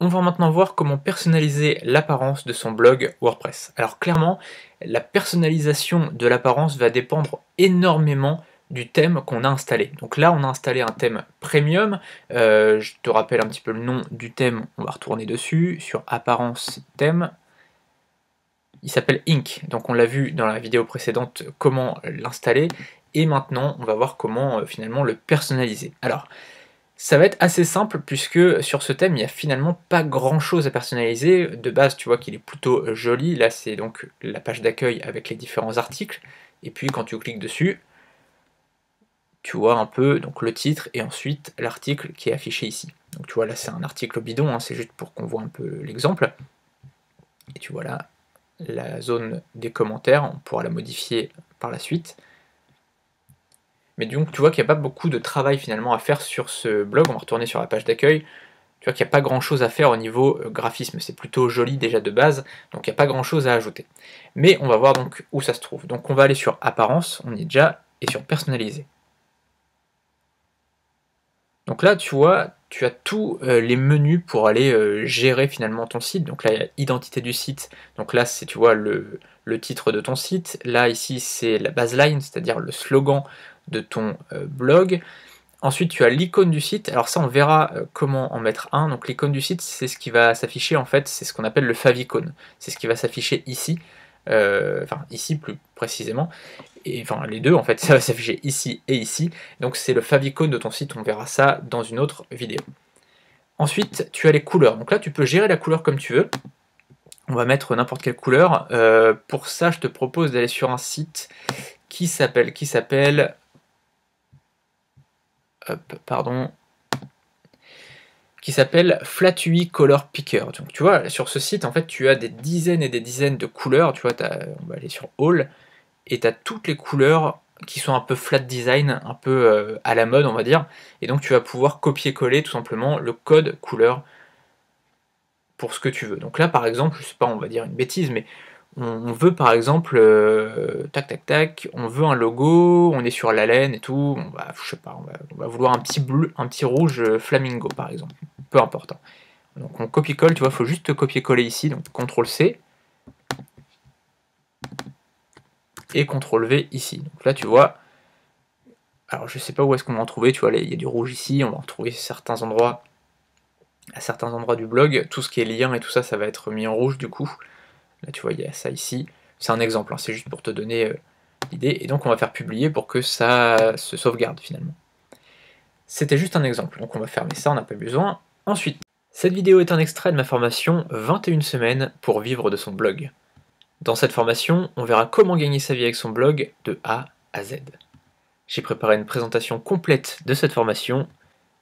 On va maintenant voir comment personnaliser l'apparence de son blog WordPress. Alors clairement, la personnalisation de l'apparence va dépendre énormément du thème qu'on a installé. Donc là, on a installé un thème premium. Euh, je te rappelle un petit peu le nom du thème. On va retourner dessus sur apparence thème. Il s'appelle Ink. Donc on l'a vu dans la vidéo précédente comment l'installer. Et maintenant, on va voir comment euh, finalement le personnaliser. Alors, ça va être assez simple puisque sur ce thème, il n'y a finalement pas grand chose à personnaliser. De base, tu vois qu'il est plutôt joli. Là, c'est donc la page d'accueil avec les différents articles. Et puis quand tu cliques dessus, tu vois un peu donc le titre et ensuite l'article qui est affiché ici. Donc tu vois là c'est un article bidon, hein, c'est juste pour qu'on voit un peu l'exemple. Et tu vois là la zone des commentaires, on pourra la modifier par la suite. Mais donc tu vois qu'il n'y a pas beaucoup de travail finalement à faire sur ce blog, on va retourner sur la page d'accueil. Tu vois qu'il n'y a pas grand chose à faire au niveau euh, graphisme, c'est plutôt joli déjà de base, donc il n'y a pas grand chose à ajouter. Mais on va voir donc où ça se trouve. Donc on va aller sur apparence, on y est déjà, et sur personnaliser. Donc là, tu vois, tu as tous euh, les menus pour aller euh, gérer finalement ton site. Donc là, il y a identité du site. Donc là, c'est, tu vois, le, titre de ton site. Là, ici, c'est la baseline, c'est-à-dire le slogan de ton euh, blog. Ensuite, tu as l'icône du site. Alors ça, on verra comment en mettre un. Donc l'icône du site, c'est ce qui va s'afficher, en fait, c'est ce qu'on appelle le favicon. C'est ce qui va s'afficher ici. enfin, ici plus précisément et enfin les deux en fait, ça va s'afficher ici et ici, donc c'est le favicon de ton site, on verra ça dans une autre vidéo. Ensuite, tu as les couleurs, donc là tu peux gérer la couleur comme tu veux, on va mettre n'importe quelle couleur, euh, pour ça je te propose d'aller sur un site qui s'appelle, qui s'appelle, pardon, qui s'appelle Flatui Color Picker. Donc tu vois, sur ce site, en fait, tu as des dizaines et des dizaines de couleurs. Tu vois, on va aller sur All et tu as toutes les couleurs qui sont un peu flat design, un peu euh, à la mode on va dire, et donc tu vas pouvoir copier-coller tout simplement le code couleur pour ce que tu veux. Donc là par exemple, je sais pas, on va dire une bêtise, mais on, veut par exemple, euh, tac tac tac, on veut un logo, on est sur la laine et tout, on va, je sais pas, on va, vouloir un petit bleu, un petit rouge euh, flamingo par exemple, peu importe. Donc on copie-colle, tu vois, il faut juste copier-coller ici, donc CTRL C, et CTRL V ici. Donc là tu vois, alors je sais pas où est-ce qu'on va en trouver, tu vois, il y a du rouge ici, on va en trouver certains endroits, à certains endroits du blog, tout ce qui est lien et tout ça, ça va être mis en rouge du coup. Là tu vois, il y a ça ici, c'est un exemple, hein, c'est juste pour te donner euh, l'idée, et donc on va faire publier pour que ça se sauvegarde finalement. C'était juste un exemple, donc on va fermer ça, on n'a pas besoin. Ensuite, cette vidéo est un extrait de ma formation 21 semaines pour vivre de son blog. Dans cette formation, on verra comment gagner sa vie avec son blog de A à Z. J'ai préparé une présentation complète de cette formation,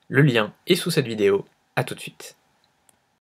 le lien est sous cette vidéo, a tout de suite.